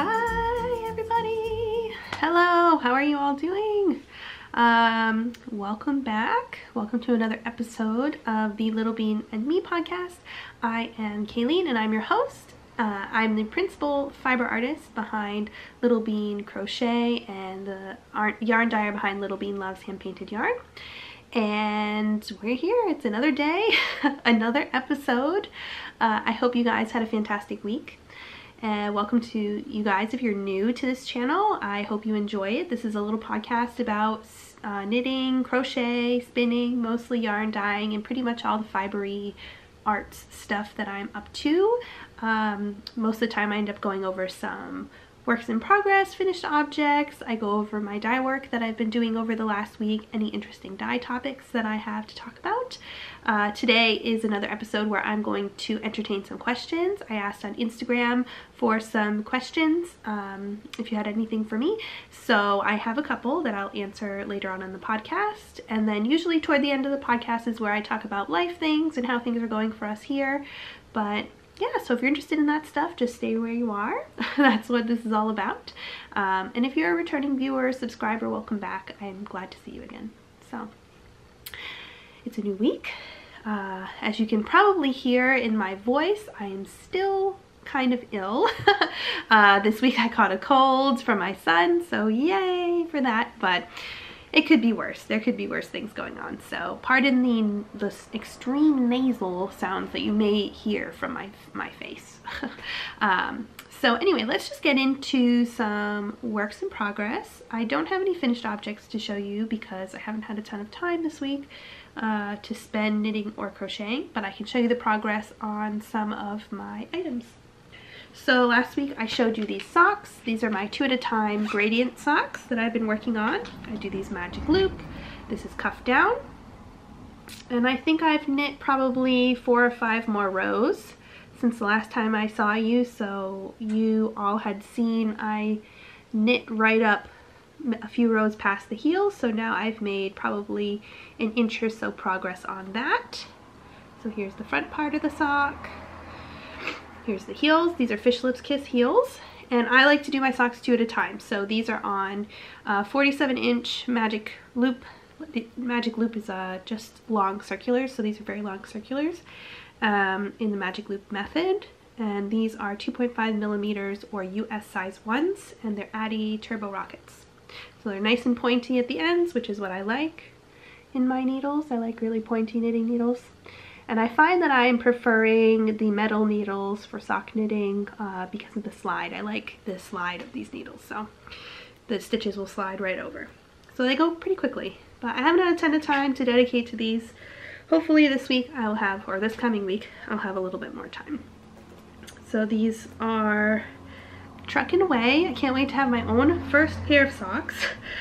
Hi everybody. Hello, how are you all doing? Um, welcome back. Welcome to another episode of the Little Bean and Me podcast. I am Kayleen and I'm your host. Uh, I'm the principal fiber artist behind Little Bean Crochet and the yarn dyer behind Little Bean Loves Hand Painted Yarn. And we're here. It's another day, another episode. Uh, I hope you guys had a fantastic week. And welcome to you guys if you're new to this channel. I hope you enjoy it. This is a little podcast about uh, knitting, crochet, spinning, mostly yarn dyeing, and pretty much all the fibery arts stuff that I'm up to. Um, most of the time I end up going over some works in progress, finished objects. I go over my dye work that I've been doing over the last week, any interesting dye topics that I have to talk about. Uh, today is another episode where I'm going to entertain some questions. I asked on Instagram for some questions um, if you had anything for me. So I have a couple that I'll answer later on in the podcast. And then usually toward the end of the podcast is where I talk about life things and how things are going for us here. But yeah, so if you're interested in that stuff, just stay where you are. That's what this is all about. Um, and if you're a returning viewer, subscriber, welcome back. I'm glad to see you again. So, it's a new week. Uh, as you can probably hear in my voice, I am still kind of ill. uh, this week I caught a cold from my son, so yay for that. But it could be worse. There could be worse things going on. So pardon the, the extreme nasal sounds that you may hear from my, my face. um, so anyway, let's just get into some works in progress. I don't have any finished objects to show you because I haven't had a ton of time this week uh, to spend knitting or crocheting, but I can show you the progress on some of my items. So last week I showed you these socks. These are my two at a time gradient socks that I've been working on. I do these magic loop. This is cuff down. And I think I've knit probably four or five more rows since the last time I saw you. So you all had seen I knit right up a few rows past the heel. So now I've made probably an inch or so progress on that. So here's the front part of the sock. Here's the heels. These are Fish Lips Kiss heels. And I like to do my socks two at a time. So these are on uh, 47 inch magic loop. The magic loop is uh, just long circulars. So these are very long circulars um, in the magic loop method. And these are 2.5 millimeters or US size ones. And they're Addi Turbo Rockets. So they're nice and pointy at the ends, which is what I like in my needles. I like really pointy knitting needles. And I find that I'm preferring the metal needles for sock knitting uh, because of the slide. I like the slide of these needles, so the stitches will slide right over. So they go pretty quickly, but I haven't had a ton of time to dedicate to these. Hopefully this week I'll have, or this coming week, I'll have a little bit more time. So these are trucking away. I can't wait to have my own first pair of socks.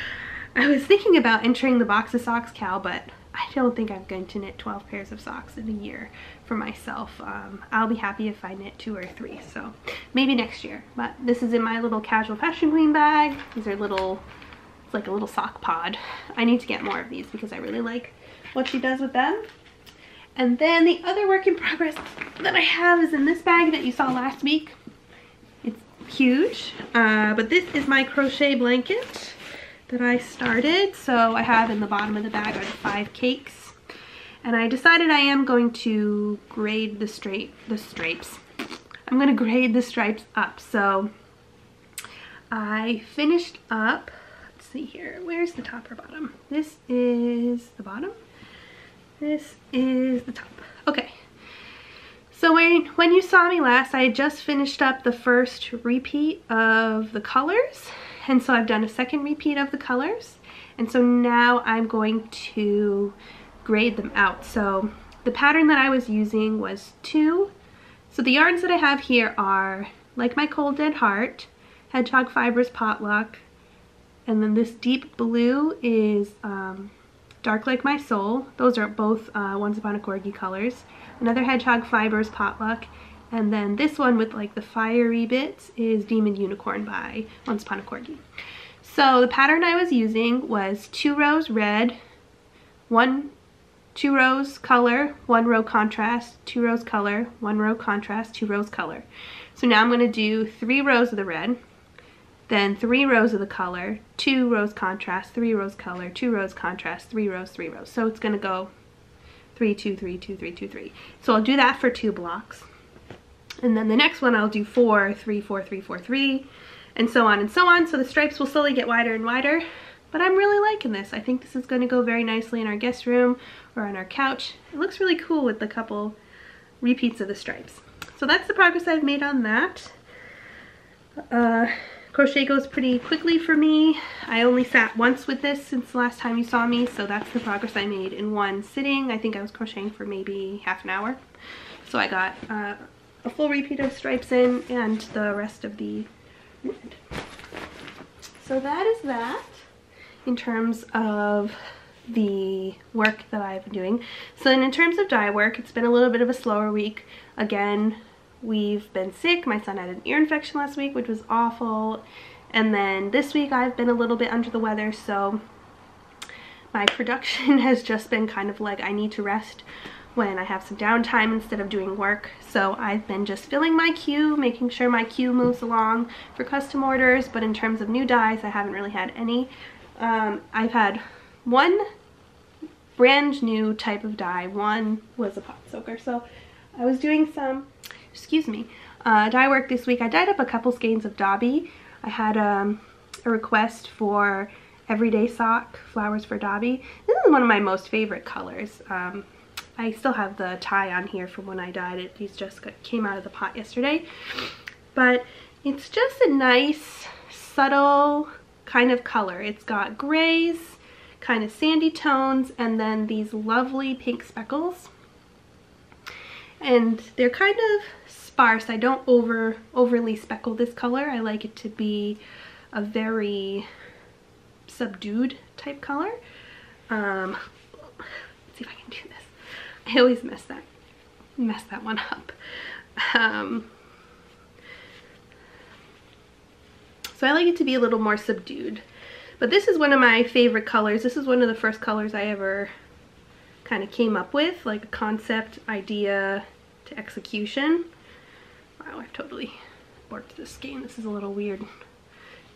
I was thinking about entering the box of socks cow, but I don't think I'm going to knit 12 pairs of socks in a year for myself. Um, I'll be happy if I knit two or three, so maybe next year. But this is in my little casual fashion queen bag. These are little, it's like a little sock pod. I need to get more of these because I really like what she does with them. And then the other work in progress that I have is in this bag that you saw last week. It's huge, uh, but this is my crochet blanket that I started. So I have in the bottom of the bag are the five cakes. And I decided I am going to grade the straight the stripes. I'm going to grade the stripes up. So I finished up, let's see here, where's the top or bottom? This is the bottom. This is the top. Okay. So when, when you saw me last, I just finished up the first repeat of the colors and so I've done a second repeat of the colors. And so now I'm going to grade them out. So the pattern that I was using was two. So the yarns that I have here are Like My Cold Dead Heart, Hedgehog Fibers Potluck, and then this deep blue is um, Dark Like My Soul. Those are both uh, Once Upon a Corgi colors. Another Hedgehog Fibers Potluck, and then this one with like the fiery bits is Demon Unicorn by Once Upon a Corgi. So the pattern I was using was two rows red, one, two rows color, one row contrast, two rows color, one row contrast, two rows color. So now I'm going to do three rows of the red, then three rows of the color, two rows contrast, three rows color, two rows contrast, three rows, three rows. So it's gonna go three, two, three, two, three, two, three. So I'll do that for two blocks. And then the next one I'll do four, three, four, three, four, three, and so on and so on. So the stripes will slowly get wider and wider. But I'm really liking this. I think this is going to go very nicely in our guest room or on our couch. It looks really cool with the couple repeats of the stripes. So that's the progress I've made on that. Uh, crochet goes pretty quickly for me. I only sat once with this since the last time you saw me, so that's the progress I made in one sitting. I think I was crocheting for maybe half an hour. So I got uh, a full repeat of stripes in and the rest of the. So that is that in terms of the work that I've been doing. So in terms of dye work, it's been a little bit of a slower week. Again, we've been sick. My son had an ear infection last week, which was awful. And then this week I've been a little bit under the weather, so my production has just been kind of like I need to rest when I have some downtime instead of doing work. So I've been just filling my queue, making sure my queue moves along for custom orders, but in terms of new dyes, I haven't really had any. Um, I've had one brand new type of dye. One was a pot soaker. So I was doing some, excuse me, uh, dye work this week. I dyed up a couple skeins of Dobby. I had um, a request for Everyday Sock, Flowers for Dobby. This is one of my most favorite colors. Um, I still have the tie on here from when I dyed it. These just came out of the pot yesterday. But it's just a nice, subtle kind of color. It's got grays, kind of sandy tones, and then these lovely pink speckles. And they're kind of sparse. I don't over overly speckle this color. I like it to be a very subdued type color. Um, let's see if I can do this. I always mess that mess that one up. Um, So I like it to be a little more subdued. But this is one of my favorite colors. This is one of the first colors I ever kind of came up with, like a concept, idea to execution. Wow, I've totally warped this skein. This is a little weird.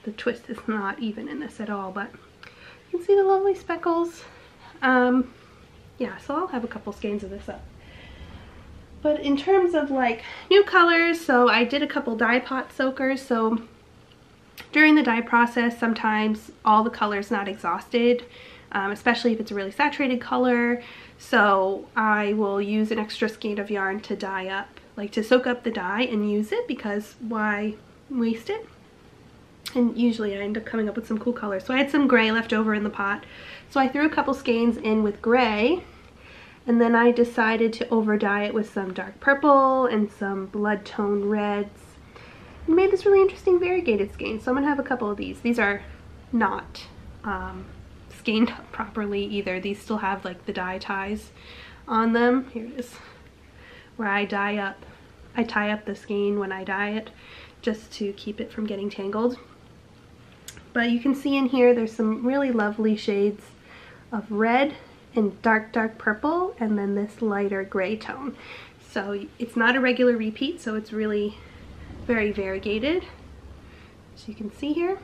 The twist is not even in this at all, but you can see the lovely speckles. Um, yeah, so I'll have a couple skeins of this up. But in terms of like new colors, so I did a couple dye pot soakers. So during the dye process, sometimes all the color is not exhausted, um, especially if it's a really saturated color. So I will use an extra skein of yarn to dye up, like to soak up the dye and use it because why waste it? And usually I end up coming up with some cool colors. So I had some gray left over in the pot. So I threw a couple skeins in with gray and then I decided to over dye it with some dark purple and some blood tone reds and made this really interesting variegated skein. So I'm gonna have a couple of these. These are not um, skeined properly either. These still have like the dye ties on them. Here it is, where I dye up, I tie up the skein when I dye it just to keep it from getting tangled. But you can see in here there's some really lovely shades of red and dark, dark purple, and then this lighter gray tone. So it's not a regular repeat, so it's really very variegated. As you can see here,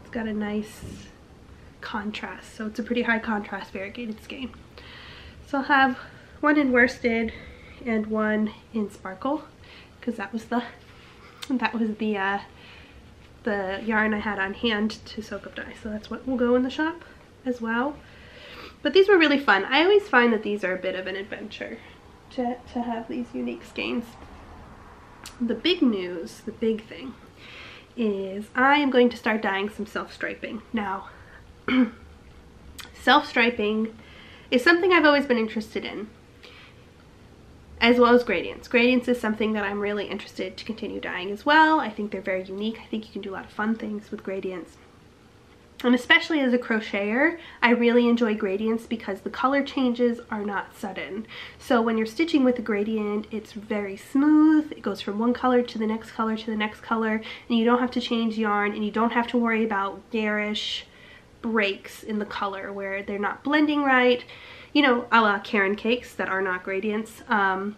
it's got a nice contrast. So it's a pretty high contrast variegated skein. So I'll have one in worsted and one in sparkle because that was the that was the uh, the yarn I had on hand to soak up dye. So that's what will go in the shop as well. But these were really fun. I always find that these are a bit of an adventure to, to have these unique skeins. The big news, the big thing, is I am going to start dyeing some self-striping. Now, self-striping is something I've always been interested in, as well as gradients. Gradients is something that I'm really interested to continue dyeing as well. I think they're very unique. I think you can do a lot of fun things with gradients. And especially as a crocheter, I really enjoy gradients because the color changes are not sudden. So when you're stitching with a gradient, it's very smooth. It goes from one color to the next color to the next color, and you don't have to change yarn, and you don't have to worry about garish breaks in the color where they're not blending right, you know, a la Caron cakes that are not gradients. Um,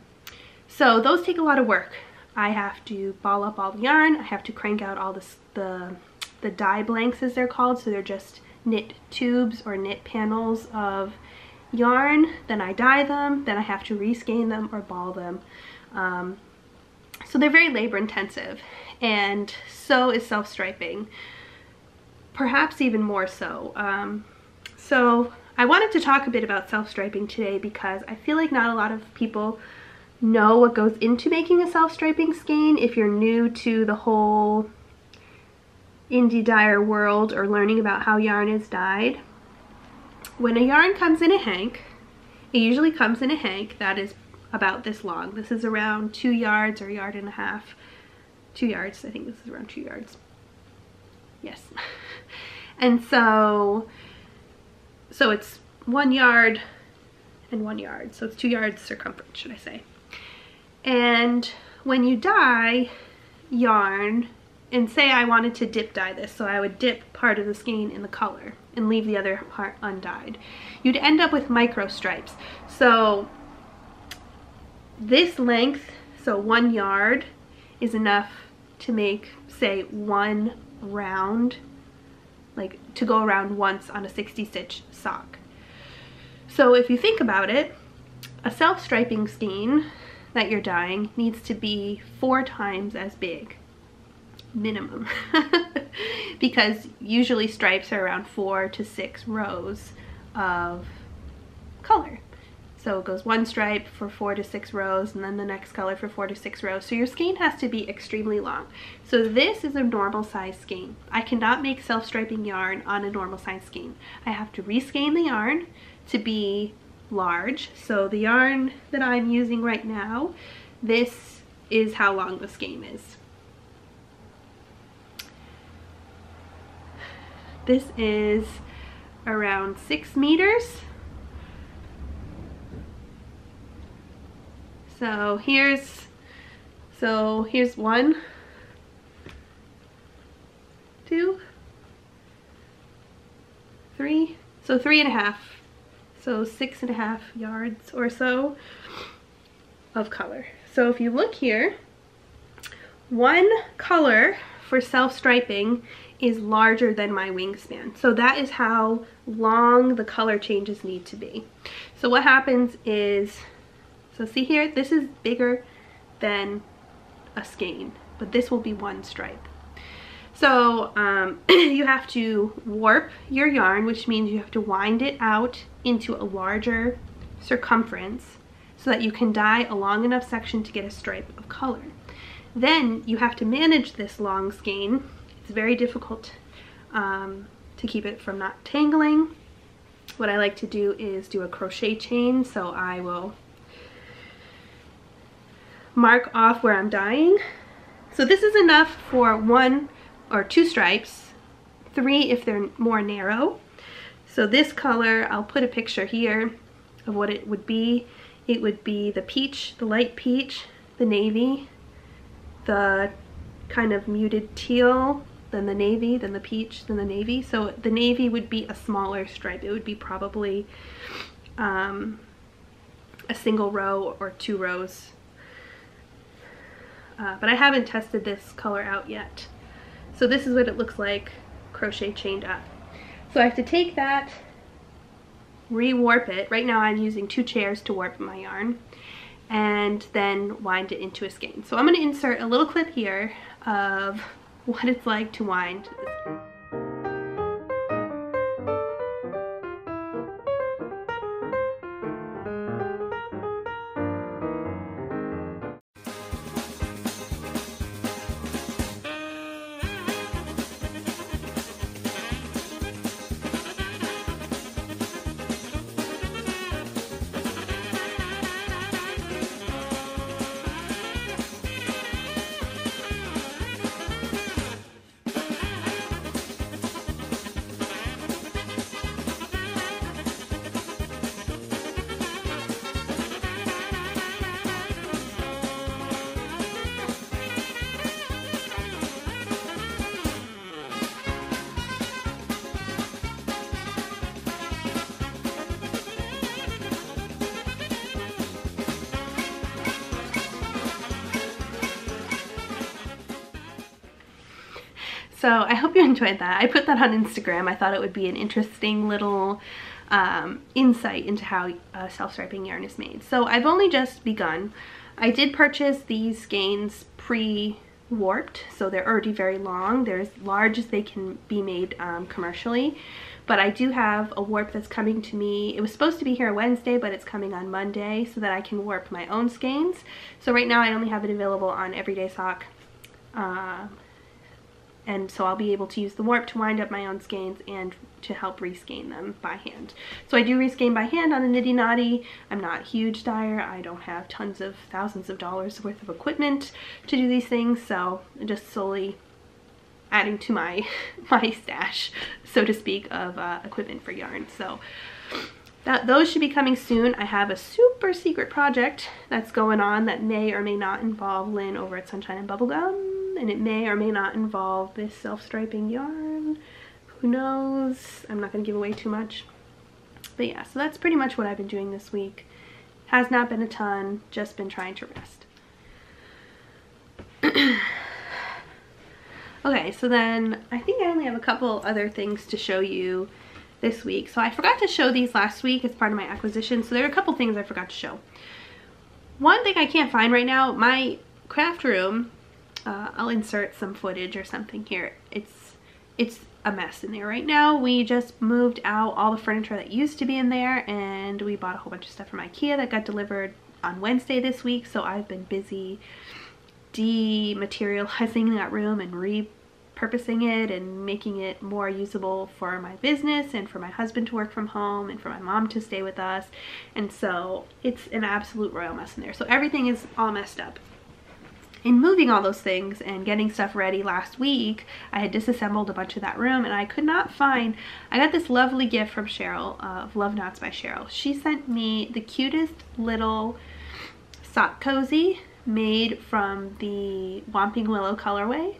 so those take a lot of work. I have to ball up all the yarn. I have to crank out all this, the, the dye blanks as they're called. So they're just knit tubes or knit panels of yarn. Then I dye them. Then I have to reskein them or ball them. Um, so they're very labor intensive and so is self-striping. Perhaps even more so. Um, so I wanted to talk a bit about self-striping today because I feel like not a lot of people know what goes into making a self-striping skein if you're new to the whole indie dyer world or learning about how yarn is dyed. When a yarn comes in a hank, it usually comes in a hank that is about this long. This is around two yards or a yard and a half. Two yards, I think this is around two yards. Yes. and so, so it's one yard and one yard. So it's two yards circumference, should I say. And when you dye yarn, and say I wanted to dip dye this, so I would dip part of the skein in the color and leave the other part undyed. You'd end up with micro stripes. So this length, so one yard, is enough to make, say, one round, like to go around once on a 60 stitch sock. So if you think about it, a self-striping skein that you're dyeing needs to be four times as big minimum because usually stripes are around four to six rows of color so it goes one stripe for four to six rows and then the next color for four to six rows. So your skein has to be extremely long. So this is a normal size skein. I cannot make self-striping yarn on a normal size skein. I have to reskein the yarn to be large. So the yarn that I'm using right now, this is how long the skein is. This is around six meters So here's, so here's one, two, three, so three and a half, so six and a half yards or so of color. So if you look here, one color for self-striping is larger than my wingspan. So that is how long the color changes need to be. So what happens is so see here, this is bigger than a skein, but this will be one stripe. So um, you have to warp your yarn, which means you have to wind it out into a larger circumference so that you can dye a long enough section to get a stripe of color. Then you have to manage this long skein. It's very difficult um, to keep it from not tangling. What I like to do is do a crochet chain, so I will mark off where I'm dyeing. So this is enough for one or two stripes, three if they're more narrow. So this color, I'll put a picture here of what it would be. It would be the peach, the light peach, the navy, the kind of muted teal, then the navy, then the peach, then the navy. So the navy would be a smaller stripe. It would be probably um, a single row or two rows uh, but I haven't tested this color out yet. So this is what it looks like crochet chained up. So I have to take that, re-warp it. Right now I'm using two chairs to warp my yarn and then wind it into a skein. So I'm going to insert a little clip here of what it's like to wind So I hope you enjoyed that. I put that on Instagram. I thought it would be an interesting little um, insight into how uh, self-striping yarn is made. So I've only just begun. I did purchase these skeins pre-warped, so they're already very long. They're as large as they can be made um, commercially. But I do have a warp that's coming to me. It was supposed to be here Wednesday, but it's coming on Monday so that I can warp my own skeins. So right now I only have it available on Everyday Sock. Uh, and so I'll be able to use the warp to wind up my own skeins and to help reskein them by hand. So I do reskein by hand on a Niddy Noddy. I'm not a huge dyer. I don't have tons of thousands of dollars worth of equipment to do these things, so just solely adding to my my stash, so to speak, of uh, equipment for yarn. So that those should be coming soon. I have a super secret project that's going on that may or may not involve Lynn over at Sunshine and Bubblegum and it may or may not involve this self-striping yarn. Who knows? I'm not going to give away too much. But yeah, so that's pretty much what I've been doing this week. Has not been a ton, just been trying to rest. okay, so then I think I only have a couple other things to show you this week. So I forgot to show these last week as part of my acquisition. So there are a couple things I forgot to show. One thing I can't find right now, my craft room uh, I'll insert some footage or something here. It's it's a mess in there right now. We just moved out all the furniture that used to be in there and we bought a whole bunch of stuff from Ikea that got delivered on Wednesday this week. So I've been busy dematerializing that room and repurposing it and making it more usable for my business and for my husband to work from home and for my mom to stay with us. And so it's an absolute royal mess in there. So everything is all messed up in moving all those things and getting stuff ready last week, I had disassembled a bunch of that room and I could not find, I got this lovely gift from Cheryl uh, of Love Knots by Cheryl. She sent me the cutest little sock cozy made from the Whomping Willow colorway.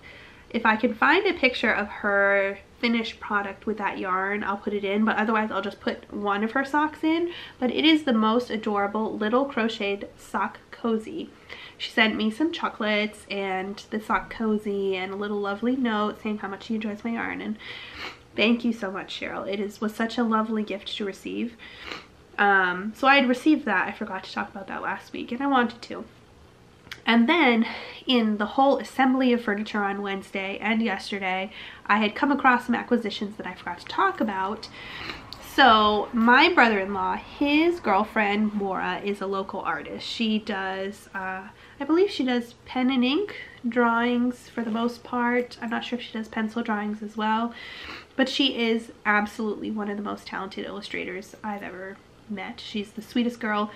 If I can find a picture of her finished product with that yarn, I'll put it in, but otherwise I'll just put one of her socks in. But it is the most adorable little crocheted sock cozy. She sent me some chocolates and the sock cozy and a little lovely note saying how much she enjoys my yarn. And thank you so much, Cheryl. It is was such a lovely gift to receive. Um, so I had received that. I forgot to talk about that last week and I wanted to. And then in the whole assembly of furniture on Wednesday and yesterday, I had come across some acquisitions that I forgot to talk about. So my brother-in-law, his girlfriend, Maura, is a local artist. She does uh, I believe she does pen and ink drawings for the most part. I'm not sure if she does pencil drawings as well, but she is absolutely one of the most talented illustrators I've ever met. She's the sweetest girl.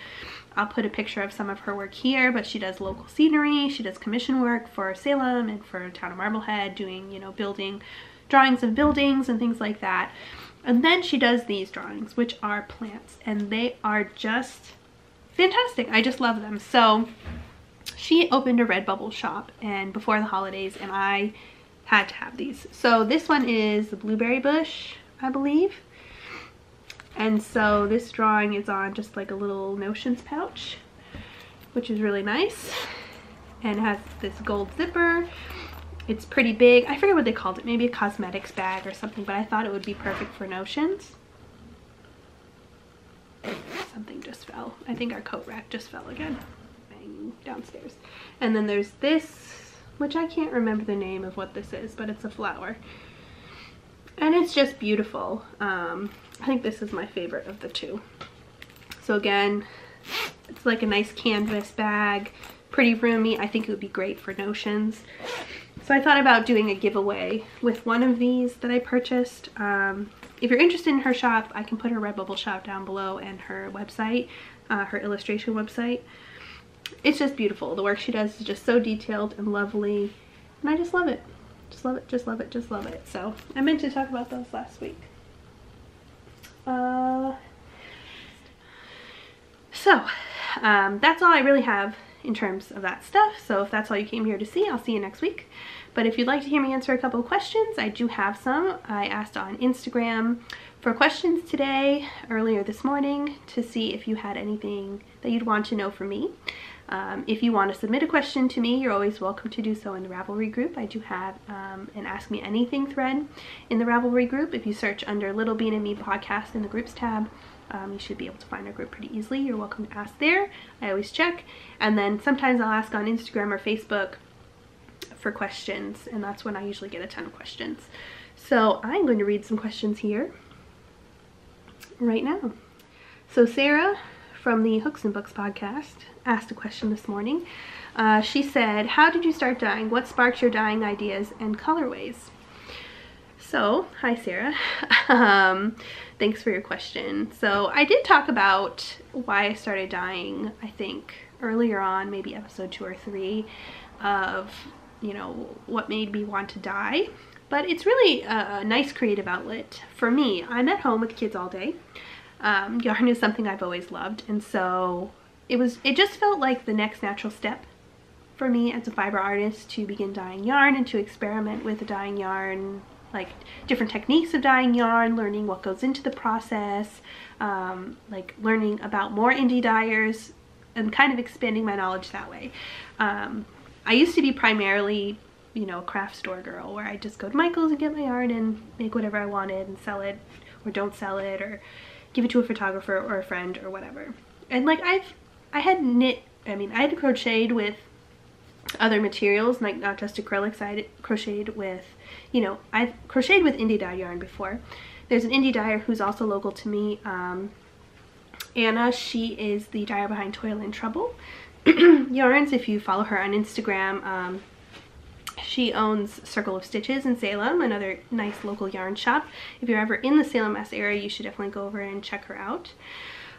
I'll put a picture of some of her work here, but she does local scenery, she does commission work for Salem and for Town of Marblehead, doing, you know, building drawings of buildings and things like that. And then she does these drawings, which are plants, and they are just fantastic. I just love them. So she opened a Redbubble shop and before the holidays and I had to have these. So this one is the blueberry bush, I believe. And so this drawing is on just like a little notions pouch, which is really nice. And has this gold zipper. It's pretty big. I forget what they called it. Maybe a cosmetics bag or something, but I thought it would be perfect for notions. Something just fell. I think our coat rack just fell again Bang, downstairs. And then there's this, which I can't remember the name of what this is, but it's a flower. And it's just beautiful. Um, I think this is my favorite of the two. So again, it's like a nice canvas bag, pretty roomy. I think it would be great for notions. So I thought about doing a giveaway with one of these that I purchased. Um, if you're interested in her shop, I can put her Redbubble shop down below and her website, uh, her illustration website it's just beautiful. The work she does is just so detailed and lovely. And I just love it. Just love it, just love it, just love it. So I meant to talk about those last week. So um, that's all I really have in terms of that stuff. So if that's all you came here to see, I'll see you next week. But if you'd like to hear me answer a couple of questions, I do have some. I asked on Instagram for questions today, earlier this morning, to see if you had anything that you'd want to know from me. Um, if you want to submit a question to me, you're always welcome to do so in the Ravelry group. I do have um, an Ask Me Anything thread in the Ravelry group. If you search under Little Bean and Me podcast in the groups tab, um, you should be able to find our group pretty easily. You're welcome to ask there. I always check. And then sometimes I'll ask on Instagram or Facebook for questions, and that's when I usually get a ton of questions. So I'm going to read some questions here right now. So Sarah from the Hooks and Books podcast asked a question this morning. Uh, she said, how did you start dyeing? What sparked your dyeing ideas and colorways? So, hi Sarah. um, thanks for your question. So I did talk about why I started dying, I think, earlier on, maybe episode two or three of, you know, what made me want to dye. But it's really a, a nice creative outlet for me. I'm at home with kids all day. Um, yarn is something I've always loved and so it was it just felt like the next natural step for me as a fiber artist to begin dyeing yarn and to experiment with dyeing yarn like different techniques of dyeing yarn, learning what goes into the process, um, like learning about more indie dyers and kind of expanding my knowledge that way. Um, I used to be primarily, you know, a craft store girl where I just go to Michael's and get my yarn and make whatever I wanted and sell it or don't sell it or give it to a photographer or a friend or whatever. And like I've, I had knit, I mean, I had crocheted with other materials, like not just acrylics, I had crocheted with, you know, I've crocheted with indie dye yarn before. There's an indie dyer who's also local to me, um, Anna, she is the dyer behind Toil and Trouble Yarns. If you follow her on Instagram, um, she owns Circle of Stitches in Salem, another nice local yarn shop. If you're ever in the Salem, Mass area, you should definitely go over and check her out.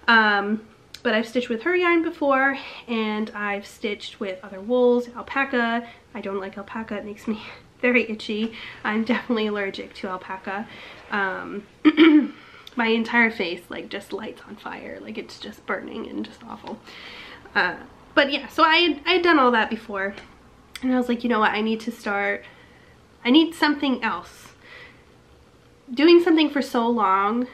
Um, but I've stitched with her yarn before and I've stitched with other wools, alpaca. I don't like alpaca, it makes me very itchy. I'm definitely allergic to alpaca. Um, my entire face like just lights on fire, like it's just burning and just awful. Uh, but yeah, so I I had done all that before and I was like, you know what, I need to start, I need something else. Doing something for so long,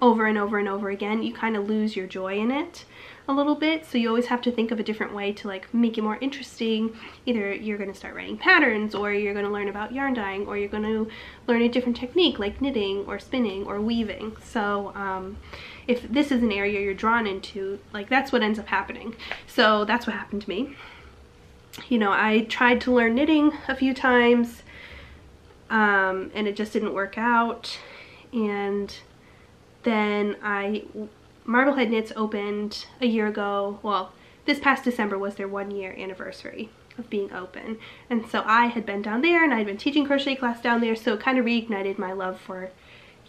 over and over and over again, you kind of lose your joy in it a little bit. So you always have to think of a different way to like make it more interesting. Either you're going to start writing patterns or you're going to learn about yarn dyeing or you're going to learn a different technique like knitting or spinning or weaving. So um, if this is an area you're drawn into, like that's what ends up happening. So that's what happened to me you know, I tried to learn knitting a few times um, and it just didn't work out. And then I, Marblehead Knits opened a year ago. Well, this past December was their one year anniversary of being open. And so I had been down there and I'd been teaching crochet class down there. So it kind of reignited my love for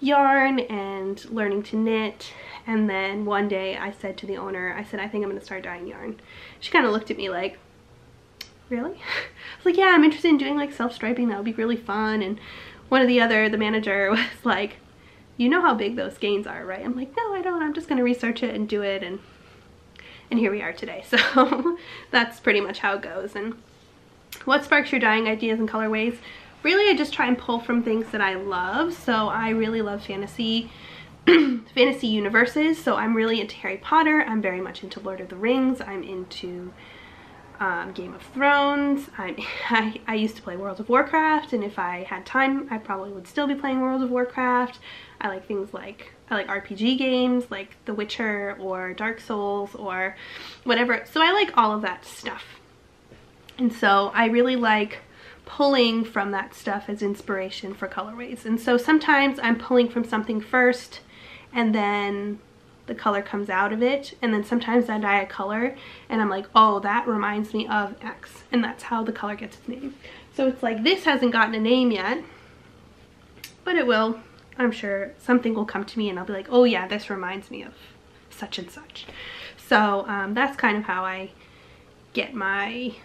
yarn and learning to knit. And then one day I said to the owner, I said, I think I'm gonna start dyeing yarn. She kind of looked at me like, really? I was like, yeah, I'm interested in doing like self-striping. That would be really fun. And one of the other, the manager was like, you know how big those skeins are, right? I'm like, no, I don't. I'm just going to research it and do it. And, and here we are today. So that's pretty much how it goes. And what sparks your dyeing ideas and colorways? Really, I just try and pull from things that I love. So I really love fantasy fantasy universes. So I'm really into Harry Potter. I'm very much into Lord of the Rings. I'm into um, Game of Thrones. I, I, I, used to play World of Warcraft and if I had time I probably would still be playing World of Warcraft. I like things like, I like RPG games like The Witcher or Dark Souls or whatever. So I like all of that stuff. And so I really like pulling from that stuff as inspiration for colorways. And so sometimes I'm pulling from something first and then the color comes out of it and then sometimes I dye a color and I'm like oh that reminds me of X and that's how the color gets its name. So it's like this hasn't gotten a name yet but it will. I'm sure something will come to me and I'll be like oh yeah this reminds me of such and such. So um, that's kind of how I get my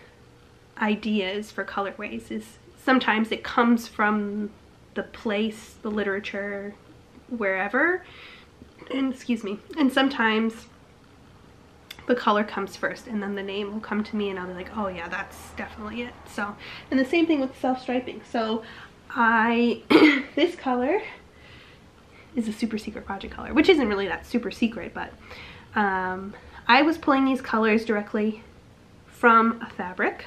ideas for colorways is sometimes it comes from the place the literature wherever and excuse me and sometimes the color comes first and then the name will come to me and I'll be like oh yeah that's definitely it so and the same thing with self-striping so I this color is a super secret project color which isn't really that super secret but um, I was pulling these colors directly from a fabric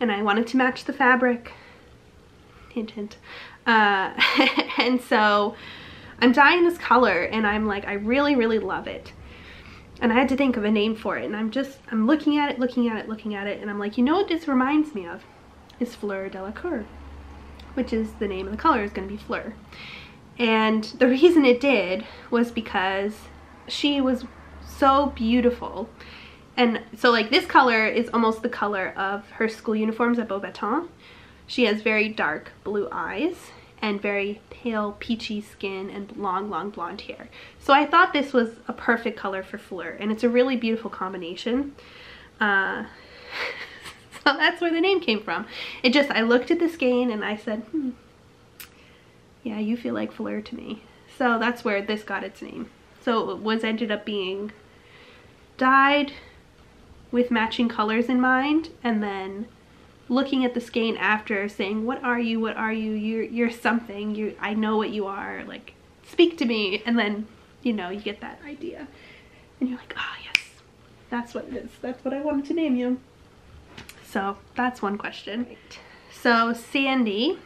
and I wanted to match the fabric. Hint, hint. Uh, and so I'm dyeing this color and I'm like, I really, really love it. And I had to think of a name for it. And I'm just, I'm looking at it, looking at it, looking at it. And I'm like, you know what this reminds me of? Is Fleur Delacour, which is the name of the color is going to be Fleur. And the reason it did was because she was so beautiful and so like this color is almost the color of her school uniforms at Beauxbatons. She has very dark blue eyes and very pale peachy skin and long long blonde hair. So I thought this was a perfect color for Fleur and it's a really beautiful combination. Uh, so that's where the name came from. It just, I looked at the skein and I said, hmm, yeah, you feel like Fleur to me. So that's where this got its name. So it was ended up being dyed with matching colors in mind and then looking at the skein after saying what are you? What are you? You're you're something. You I know what you are. Like speak to me. And then you know you get that idea. And you're like oh yes. That's what it is. That's what I wanted to name you. So that's one question. So Sandy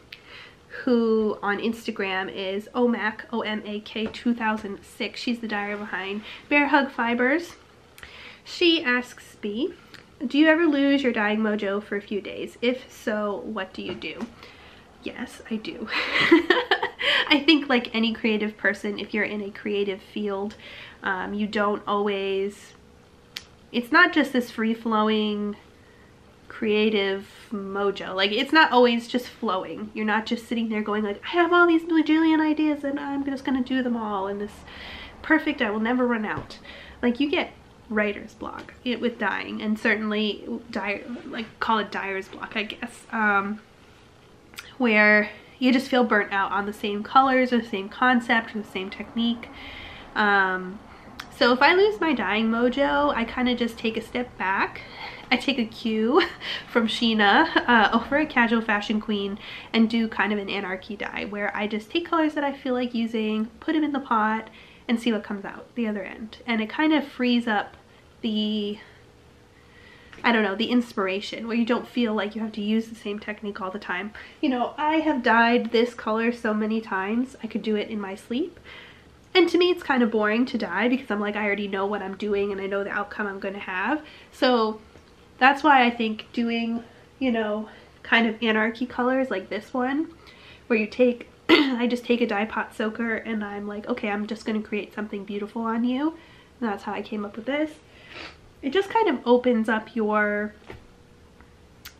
who on Instagram is Omak, O-M-A-K 2006. She's the dyer behind Bear Hug Fibers. She asks me, do you ever lose your dyeing mojo for a few days? If so, what do you do? Yes, I do. I think like any creative person, if you're in a creative field, um, you don't always, it's not just this free-flowing creative mojo. Like it's not always just flowing. You're not just sitting there going like, I have all these bajillion ideas and I'm just gonna do them all in this perfect, I will never run out. Like you get writer's block it, with dying and certainly dye like call it dyer's block I guess um, where you just feel burnt out on the same colors or the same concept or the same technique um, so if I lose my dying mojo I kind of just take a step back I take a cue from Sheena uh, over at Casual Fashion Queen and do kind of an anarchy dye where I just take colors that I feel like using, put them in the pot, and see what comes out the other end. And it kind of frees up the I don't know, the inspiration where you don't feel like you have to use the same technique all the time. You know, I have dyed this color so many times, I could do it in my sleep. And to me, it's kind of boring to dye because I'm like, I already know what I'm doing and I know the outcome I'm going to have. So that's why I think doing, you know, kind of anarchy colors like this one, where you take, I just take a dye pot soaker and I'm like, okay, I'm just going to create something beautiful on you. And that's how I came up with this it just kind of opens up your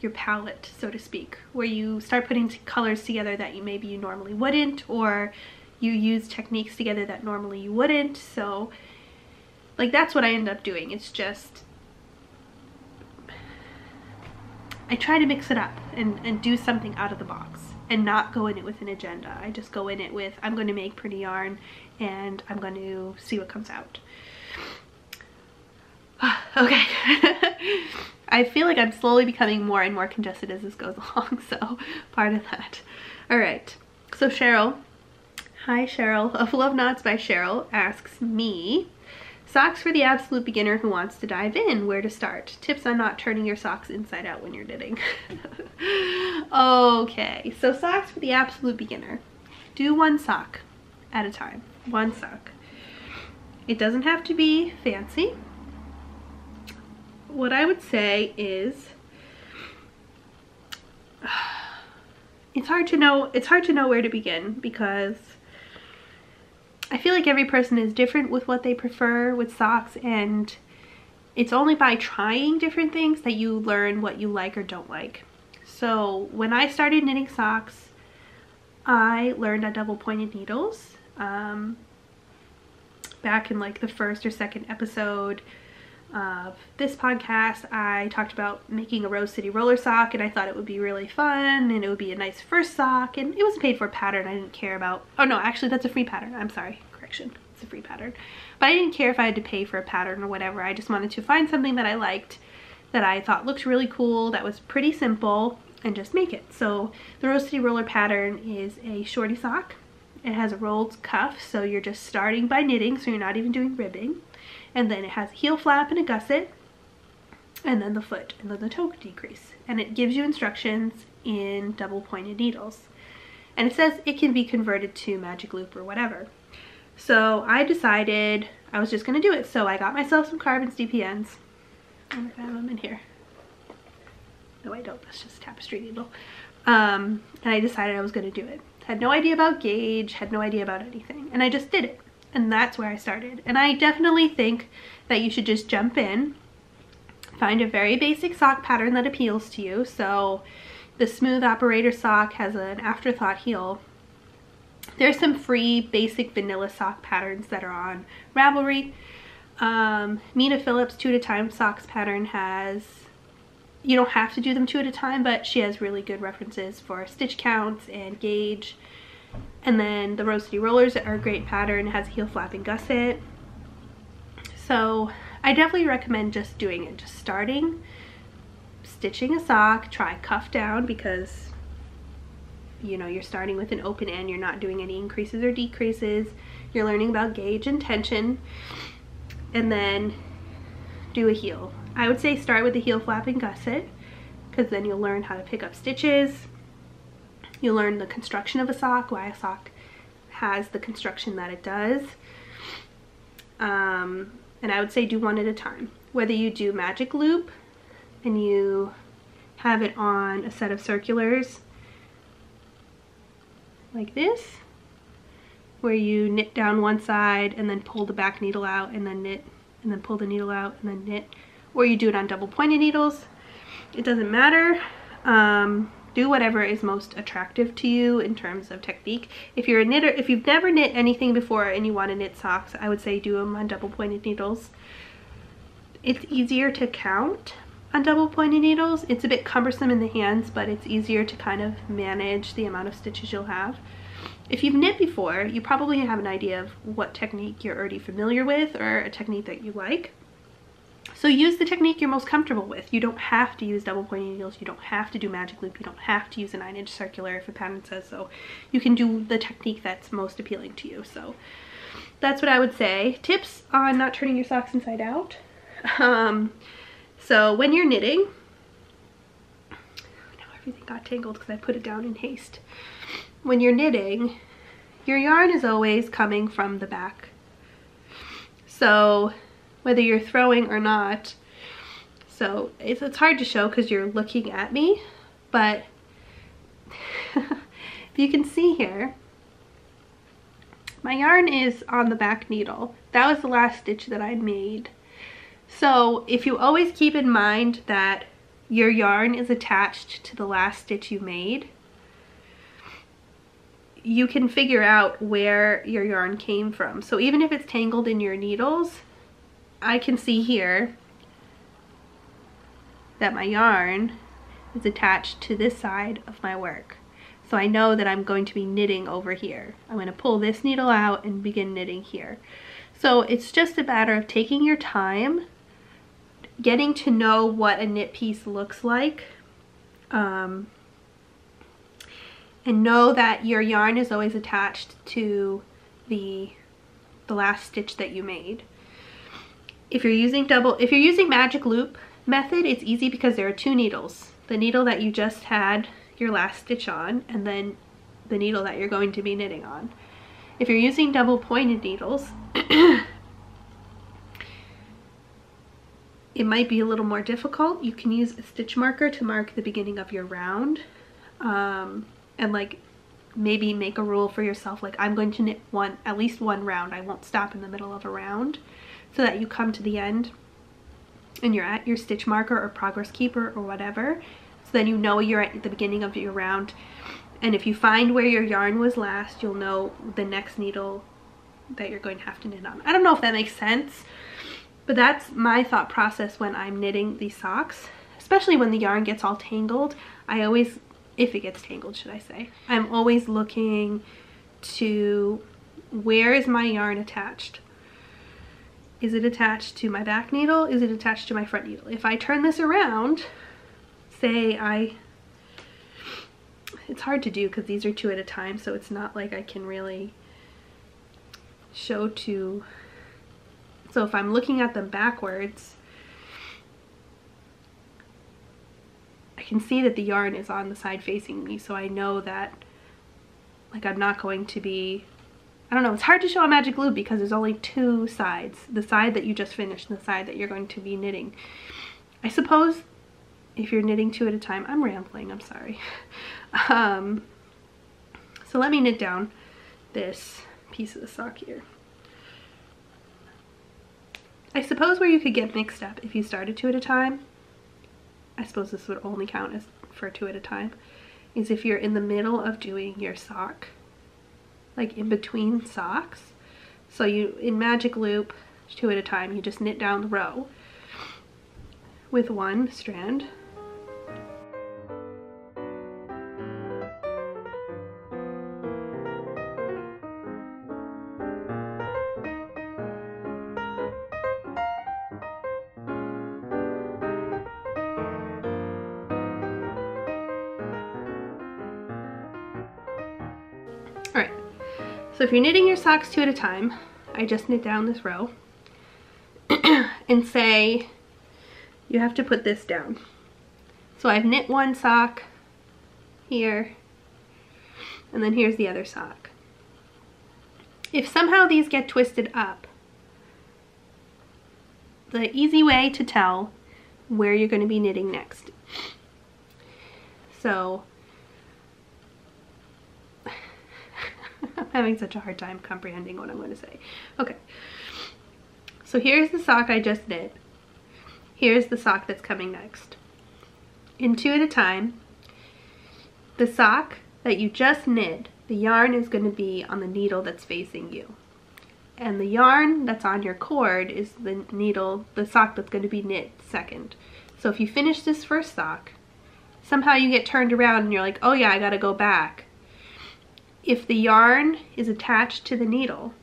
your palette so to speak where you start putting colors together that you maybe you normally wouldn't or you use techniques together that normally you wouldn't so like that's what I end up doing it's just I try to mix it up and, and do something out of the box and not go in it with an agenda. I just go in it with I'm going to make pretty yarn and I'm going to see what comes out. okay. I feel like I'm slowly becoming more and more congested as this goes along, so part of that. All right, so Cheryl, hi Cheryl, of Love Knots by Cheryl asks me, socks for the absolute beginner who wants to dive in, where to start? Tips on not turning your socks inside out when you're knitting. okay, so socks for the absolute beginner. Do one sock at a time, one sock. It doesn't have to be fancy what I would say is it's hard to know it's hard to know where to begin because I feel like every person is different with what they prefer with socks and it's only by trying different things that you learn what you like or don't like. So when I started knitting socks, I learned on double pointed needles. Um, back in like the first or second episode, of this podcast, I talked about making a Rose City roller sock and I thought it would be really fun and it would be a nice first sock and it was a paid for pattern. I didn't care about, oh no, actually that's a free pattern. I'm sorry, correction, it's a free pattern. But I didn't care if I had to pay for a pattern or whatever. I just wanted to find something that I liked that I thought looked really cool, that was pretty simple and just make it. So the Rose City roller pattern is a shorty sock. It has a rolled cuff, so you're just starting by knitting, so you're not even doing ribbing and then it has a heel flap and a gusset and then the foot and then the toe decrease. And it gives you instructions in double pointed needles. And it says it can be converted to magic loop or whatever. So I decided I was just gonna do it. So I got myself some Karbonz DPNs. Oh my god, I have them in here. No, I don't. That's just tapestry needle. Um, and I decided I was gonna do it. Had no idea about gauge, had no idea about anything. And I just did it. And that's where I started. And I definitely think that you should just jump in, find a very basic sock pattern that appeals to you. So the Smooth Operator sock has an afterthought heel. There's some free basic vanilla sock patterns that are on Ravelry. Um, Mina Phillips two at a time socks pattern has, you don't have to do them two at a time, but she has really good references for stitch counts and gauge. And then the Rose City Rollers are a great pattern, it has a heel flap and gusset. So I definitely recommend just doing it, just starting, stitching a sock, try cuff down because you know you're starting with an open end, you're not doing any increases or decreases, you're learning about gauge and tension, and then do a heel. I would say start with the heel flap and gusset because then you'll learn how to pick up stitches, you'll learn the construction of a sock, why a sock has the construction that it does. Um, and I would say do one at a time. Whether you do magic loop and you have it on a set of circulars like this, where you knit down one side and then pull the back needle out and then knit and then pull the needle out and then knit, or you do it on double pointed needles. It doesn't matter. Um, do whatever is most attractive to you in terms of technique. If you're a knitter, if you've never knit anything before and you want to knit socks, I would say do them on double pointed needles. It's easier to count on double pointed needles. It's a bit cumbersome in the hands, but it's easier to kind of manage the amount of stitches you'll have. If you've knit before, you probably have an idea of what technique you're already familiar with or a technique that you like. So use the technique you're most comfortable with. You don't have to use double pointed needles. You don't have to do magic loop. You don't have to use a 9 inch circular if a pattern says so. You can do the technique that's most appealing to you. So that's what I would say. Tips on not turning your socks inside out. Um, so when you're knitting, now everything got tangled because I put it down in haste. When you're knitting, your yarn is always coming from the back. So whether you're throwing or not. So it's, it's hard to show because you're looking at me, but if you can see here, my yarn is on the back needle. That was the last stitch that I made. So if you always keep in mind that your yarn is attached to the last stitch you made, you can figure out where your yarn came from. So even if it's tangled in your needles, I can see here that my yarn is attached to this side of my work. So I know that I'm going to be knitting over here. I'm going to pull this needle out and begin knitting here. So it's just a matter of taking your time, getting to know what a knit piece looks like, um, and know that your yarn is always attached to the, the last stitch that you made if you're using double, if you're using magic loop method, it's easy because there are two needles. The needle that you just had your last stitch on and then the needle that you're going to be knitting on. If you're using double pointed needles, it might be a little more difficult. You can use a stitch marker to mark the beginning of your round um, and like maybe make a rule for yourself like I'm going to knit one at least one round. I won't stop in the middle of a round so that you come to the end and you're at your stitch marker or progress keeper or whatever. So then you know you're at the beginning of your round. And if you find where your yarn was last, you'll know the next needle that you're going to have to knit on. I don't know if that makes sense, but that's my thought process when I'm knitting these socks, especially when the yarn gets all tangled. I always, if it gets tangled, should I say, I'm always looking to where is my yarn attached? Is it attached to my back needle? Is it attached to my front needle? If I turn this around, say I, it's hard to do because these are two at a time, so it's not like I can really show to, so if I'm looking at them backwards, can see that the yarn is on the side facing me so I know that like I'm not going to be I don't know it's hard to show a magic loop because there's only two sides the side that you just finished and the side that you're going to be knitting. I suppose if you're knitting two at a time I'm rambling I'm sorry. Um, so let me knit down this piece of the sock here. I suppose where you could get mixed up if you started two at a time I suppose this would only count as for two at a time, is if you're in the middle of doing your sock, like in between socks. So you, in magic loop, two at a time, you just knit down the row with one strand if you're knitting your socks two at a time, I just knit down this row and say you have to put this down. So I've knit one sock here and then here's the other sock. If somehow these get twisted up, the easy way to tell where you're going to be knitting next. So having such a hard time comprehending what I'm going to say. Okay. So here's the sock I just knit. Here's the sock that's coming next. In two at a time, the sock that you just knit, the yarn is going to be on the needle that's facing you. And the yarn that's on your cord is the needle, the sock that's going to be knit second. So if you finish this first sock, somehow you get turned around and you're like, oh yeah, I gotta go back if the yarn is attached to the needle,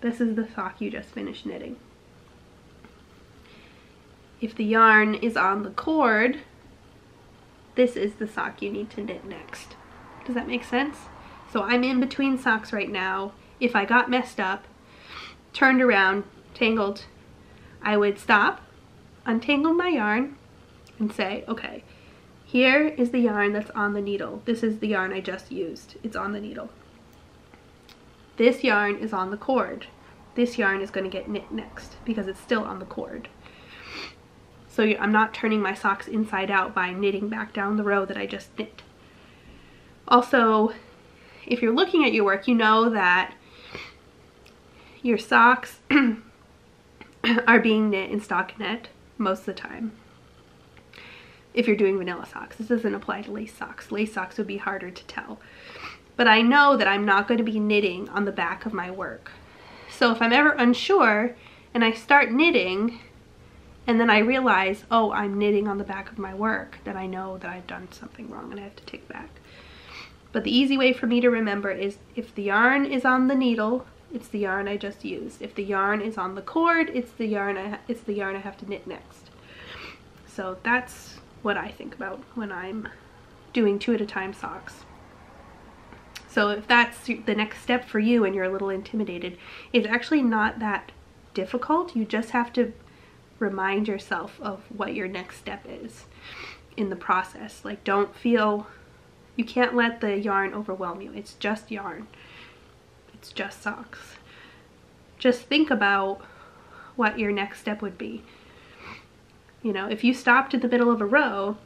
this is the sock you just finished knitting. If the yarn is on the cord, this is the sock you need to knit next. Does that make sense? So I'm in between socks right now. If I got messed up, turned around, tangled, I would stop, untangle my yarn, and say, okay, here is the yarn that's on the needle. This is the yarn I just used. It's on the needle. This yarn is on the cord. This yarn is going to get knit next because it's still on the cord. So I'm not turning my socks inside out by knitting back down the row that I just knit. Also, if you're looking at your work, you know that your socks are being knit in stockinette most of the time. If you're doing vanilla socks. This doesn't apply to lace socks. Lace socks would be harder to tell but I know that I'm not going to be knitting on the back of my work. So if I'm ever unsure and I start knitting and then I realize, oh, I'm knitting on the back of my work, then I know that I've done something wrong and I have to take back. But the easy way for me to remember is if the yarn is on the needle, it's the yarn I just used. If the yarn is on the cord, it's the yarn I it's the yarn I have to knit next. So that's what I think about when I'm doing two at a time socks. So if that's the next step for you and you're a little intimidated, it's actually not that difficult. You just have to remind yourself of what your next step is in the process. Like don't feel, you can't let the yarn overwhelm you. It's just yarn. It's just socks. Just think about what your next step would be. You know, if you stopped in the middle of a row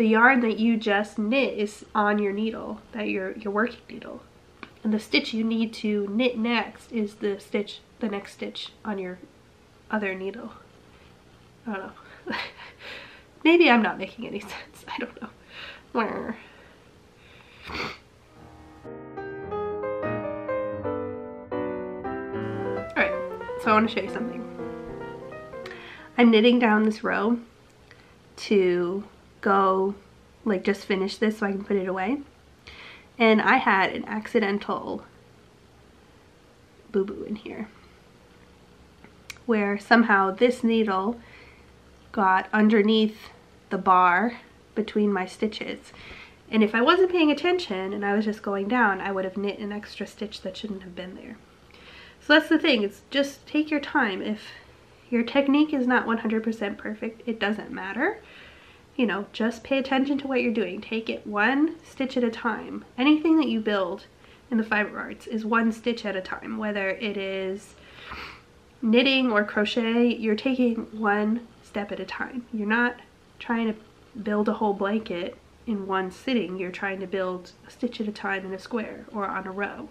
the yarn that you just knit is on your needle, that your, your working needle. And the stitch you need to knit next is the stitch, the next stitch on your other needle. I don't know. Maybe I'm not making any sense. I don't know. Where? Alright, so I want to show you something. I'm knitting down this row to go like just finish this so I can put it away. And I had an accidental boo-boo in here where somehow this needle got underneath the bar between my stitches. And if I wasn't paying attention and I was just going down, I would have knit an extra stitch that shouldn't have been there. So that's the thing, it's just take your time. If your technique is not 100% perfect, it doesn't matter you know, just pay attention to what you're doing. Take it one stitch at a time. Anything that you build in the fiber arts is one stitch at a time, whether it is knitting or crochet, you're taking one step at a time. You're not trying to build a whole blanket in one sitting. You're trying to build a stitch at a time in a square or on a row.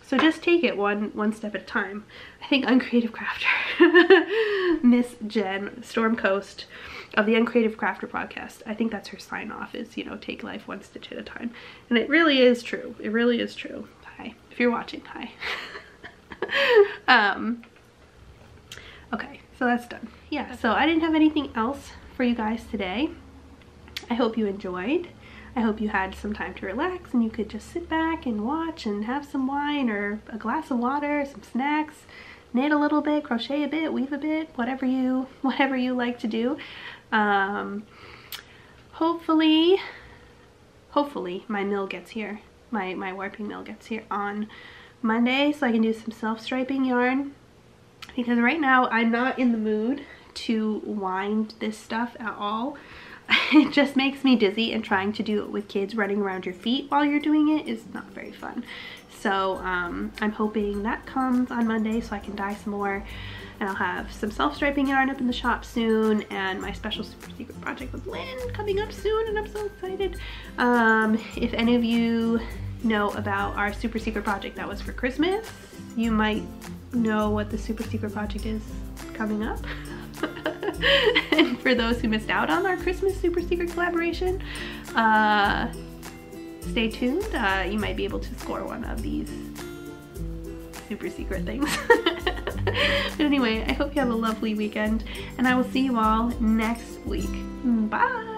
So just take it one one step at a time. I think Uncreative Crafter, Miss Jen Storm Coast of the Uncreative Crafter podcast, I think that's her sign off is, you know, take life one stitch at a time. And it really is true. It really is true. Hi. If you're watching, hi. um, okay, so that's done. Yeah, so I didn't have anything else for you guys today. I hope you enjoyed. I hope you had some time to relax and you could just sit back and watch and have some wine or a glass of water, some snacks, knit a little bit, crochet a bit, weave a bit, whatever you whatever you like to do. Um, hopefully, hopefully my mill gets here. My, my warping mill gets here on Monday so I can do some self-striping yarn because right now I'm not in the mood to wind this stuff at all. it just makes me dizzy and trying to do it with kids running around your feet while you're doing it is not very fun. So um, I'm hoping that comes on Monday so I can dye some more and I'll have some self-striping yarn up in the shop soon and my special super secret project with Lynn coming up soon and I'm so excited. Um, if any of you know about our super secret project that was for Christmas, you might know what the super secret project is coming up. and for those who missed out on our Christmas super secret collaboration, uh, stay tuned. Uh, you might be able to score one of these super secret things. but anyway, I hope you have a lovely weekend and I will see you all next week. Bye!